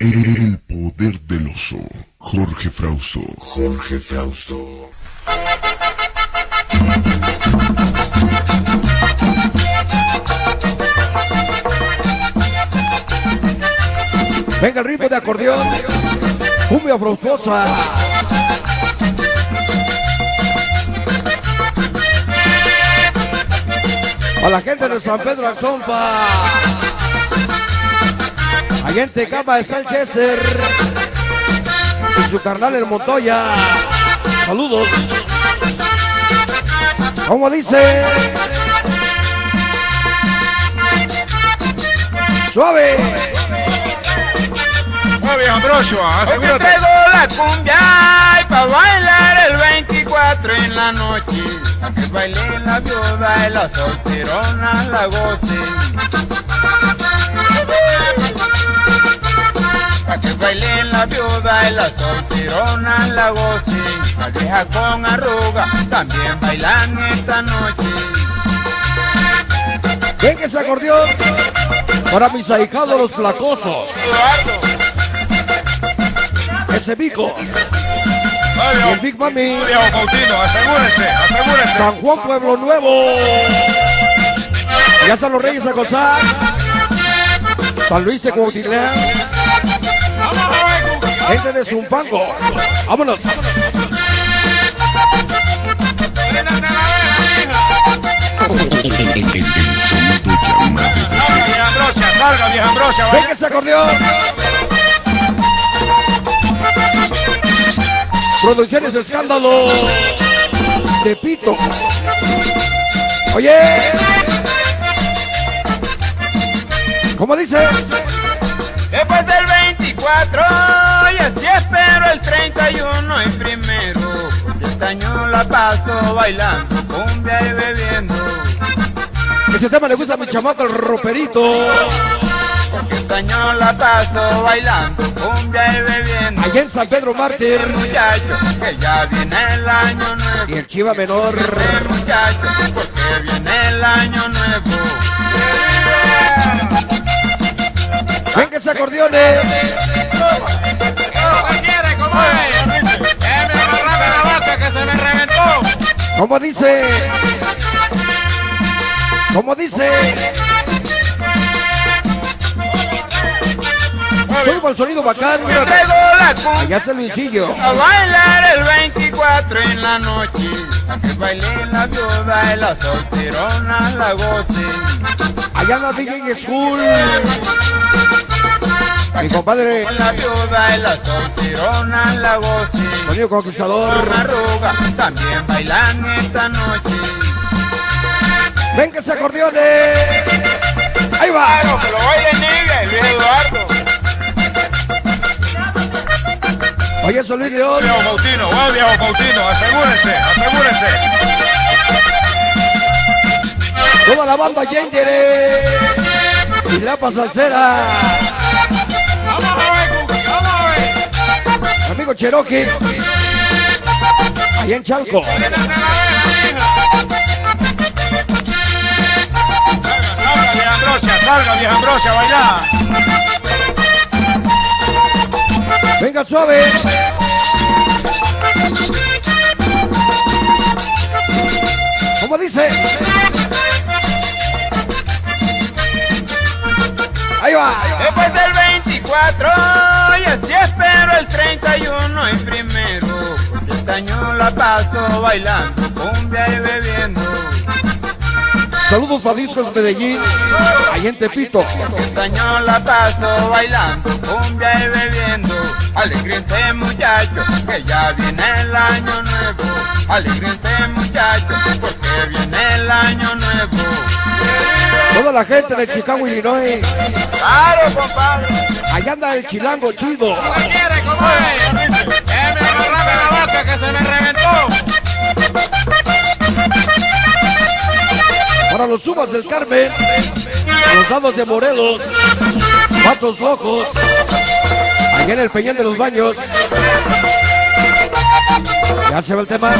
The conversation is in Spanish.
El poder del oso. Jorge Frausto. Jorge Frausto. Venga el ritmo de acordeón. Cumbia frondosa. A la gente de San Pedro Axompa. Allá en Tecama está el Chester. Y su carnal el Montoya. Saludos. ¿Cómo dice? Suave. Muy bien, Ambrosio, Hoy te traigo la cumbia y pa' bailar el 24 en la noche. Pa' que baile la viuda y la solterona la goce. La viuda y la solterona la goce. La vieja con arruga también bailan esta noche. Venga ese acordeón. Para mis ahijados los placosos. Ese bico. Y el Big Mami. San Juan Pueblo Nuevo. Ya están los Reyes a gozar. San Luis de Cuautitlán. Gente de Zumpango. Vámonos. Vaya. Venga ese acordeón. Producciones Escándalo. De Pito. Oye. ¿Cómo dice? Después del 24 así espero el 31 y primero. Porque este año la paso bailando, cumbia y bebiendo. Ese tema le gusta a mi chamaco el roperito. Porque este año la paso bailando, cumbia y bebiendo. Allá en San Pedro Mártir. Muchachos, que ya viene el año nuevo. Y el Chiva Menor. Porque viene el año nuevo. Venga ese acordeón. ¿Cómo dice? ¿Cómo dice? Solo el sonido bacán. La. Allá está Luisillo. A bailar el 24 en la noche, a que baile la viuda y la solterona la goce. Allá anda DJ School. Mi compadre, Con la viuda y la solterona la goce. sonido conquistador. Con arruga también bailan esta noche. Venga ese acordeón. eh. Ahí va. Claro, que lo baile Niga, el viejo Eduardo. Oye, eso Luis León. Viejo Faustino, va viejo Faustino, asegúrese, asegúrese. Toda la banda Yengere. Y la pasalcera. Amigo Cherokee. Allá en Chalco. Salga, vieja Ambrosia, salga, vieja Ambrosia, baila. Venga suave. ¿Cómo dice? Ahí va. Después del 24 y así espero el 31 y primero. Porque este año la paso bailando, cumbia y bebiendo. Saludos a Discos Medellín. Allá en Tepito. Este año la paso bailando, cumbia y bebiendo. Alegrense muchachos, que ya viene el año nuevo. Alegrense muchachos, porque viene el año nuevo. Toda la gente de Chicago, Illinois. Claro, compadre. Allá anda el chilango chido. quiere, cómo es? Que me la vaca que se me reventó. Para los Subas del Carmen. Los dados de Morelos. Patos locos. Allá en el Peñón de los Baños. Ya se va el tema.